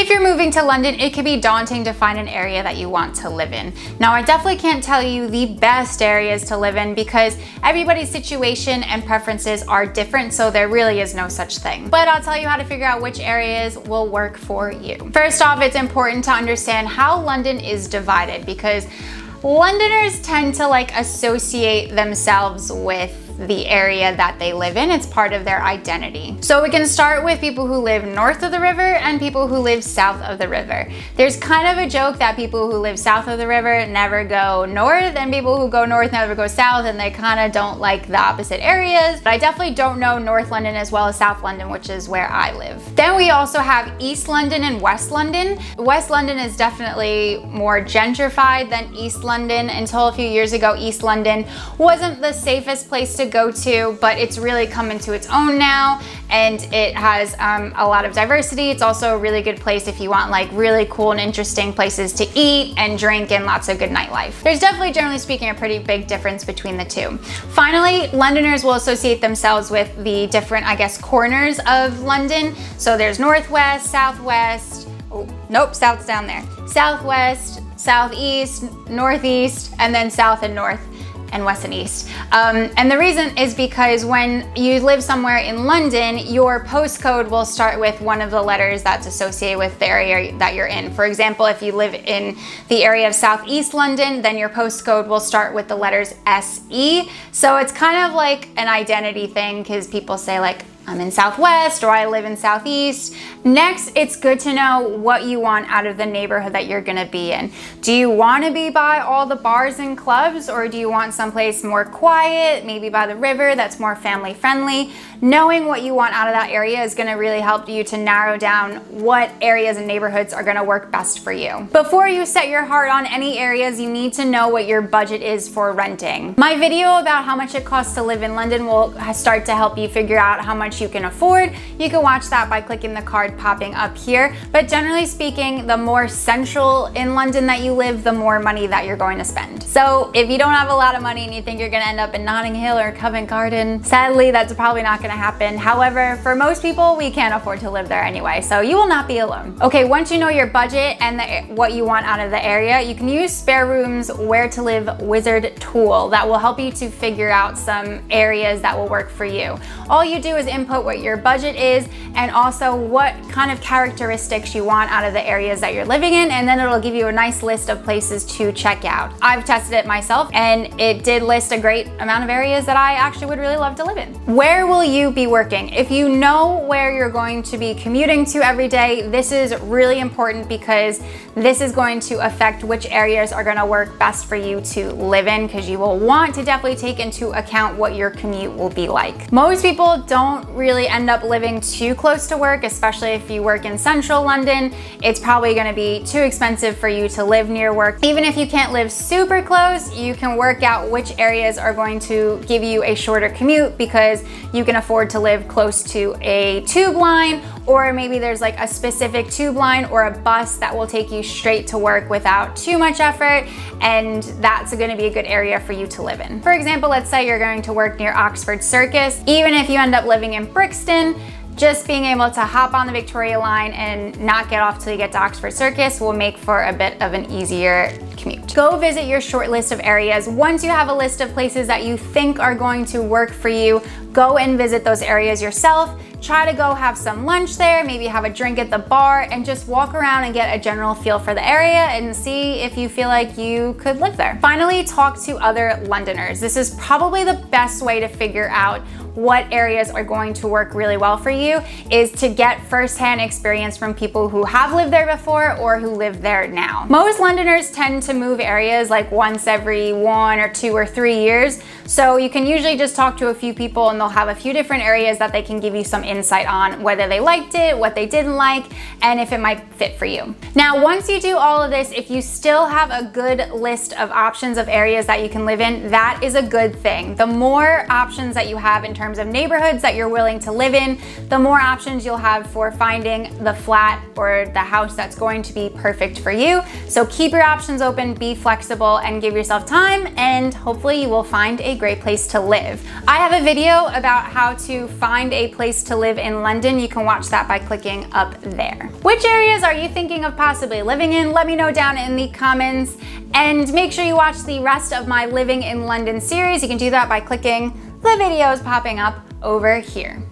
If you're moving to London, it can be daunting to find an area that you want to live in. Now, I definitely can't tell you the best areas to live in because everybody's situation and preferences are different, so there really is no such thing. But I'll tell you how to figure out which areas will work for you. First off, it's important to understand how London is divided because Londoners tend to like associate themselves with the area that they live in. It's part of their identity. So we can start with people who live north of the river and people who live south of the river. There's kind of a joke that people who live south of the river never go north and people who go north never go south and they kind of don't like the opposite areas. But I definitely don't know North London as well as South London, which is where I live. Then we also have East London and West London. West London is definitely more gentrified than East London. Until a few years ago, East London wasn't the safest place to go to, but it's really come into its own now and it has um, a lot of diversity. It's also a really good place if you want like really cool and interesting places to eat and drink and lots of good nightlife. There's definitely, generally speaking, a pretty big difference between the two. Finally, Londoners will associate themselves with the different, I guess, corners of London. So there's Northwest, Southwest, oh, nope, South's down there. Southwest, Southeast, Northeast, and then South and North and west and east. Um, and the reason is because when you live somewhere in London, your postcode will start with one of the letters that's associated with the area that you're in. For example, if you live in the area of Southeast London, then your postcode will start with the letters SE. So it's kind of like an identity thing because people say like, I'm in Southwest or I live in Southeast. Next, it's good to know what you want out of the neighborhood that you're gonna be in. Do you wanna be by all the bars and clubs or do you want someplace more quiet, maybe by the river that's more family friendly? Knowing what you want out of that area is gonna really help you to narrow down what areas and neighborhoods are gonna work best for you. Before you set your heart on any areas, you need to know what your budget is for renting. My video about how much it costs to live in London will start to help you figure out how much you can afford. You can watch that by clicking the card popping up here. But generally speaking, the more central in London that you live, the more money that you're going to spend. So if you don't have a lot of money and you think you're gonna end up in Notting Hill or Covent Garden, sadly, that's probably not gonna happen. However, for most people, we can't afford to live there anyway, so you will not be alone. Okay, once you know your budget and the, what you want out of the area, you can use SpareRoom's Where to Live Wizard tool that will help you to figure out some areas that will work for you. All you do is input what your budget is and also what kind of characteristics you want out of the areas that you're living in and then it'll give you a nice list of places to check out. I've tested it myself and it did list a great amount of areas that I actually would really love to live in. Where will you be working? If you know where you're going to be commuting to every day, this is really important because this is going to affect which areas are gonna work best for you to live in because you will want to definitely take into account what your commute will be like. Most people don't really end up living too close to work, especially if you work in central London. It's probably gonna be too expensive for you to live near work. Even if you can't live super close, you can work out which areas are going to give you a shorter commute because you can afford to live close to a tube line or maybe there's like a specific tube line or a bus that will take you straight to work without too much effort and that's gonna be a good area for you to live in. For example, let's say you're going to work near Oxford Circus. Even if you end up living in Brixton, just being able to hop on the Victoria line and not get off till you get to Oxford Circus will make for a bit of an easier commute. Go visit your short list of areas. Once you have a list of places that you think are going to work for you, go and visit those areas yourself Try to go have some lunch there, maybe have a drink at the bar and just walk around and get a general feel for the area and see if you feel like you could live there. Finally, talk to other Londoners. This is probably the best way to figure out what areas are going to work really well for you is to get firsthand experience from people who have lived there before or who live there now. Most Londoners tend to move areas like once every one or two or three years. So you can usually just talk to a few people and they'll have a few different areas that they can give you some insight on whether they liked it, what they didn't like, and if it might fit for you. Now, once you do all of this, if you still have a good list of options of areas that you can live in, that is a good thing. The more options that you have in terms of neighborhoods that you're willing to live in, the more options you'll have for finding the flat or the house that's going to be perfect for you. So keep your options open, be flexible, and give yourself time, and hopefully you will find a great place to live. I have a video about how to find a place to live in London. You can watch that by clicking up there. Which areas are you thinking of possibly living in? Let me know down in the comments. And make sure you watch the rest of my Living in London series. You can do that by clicking the videos popping up over here.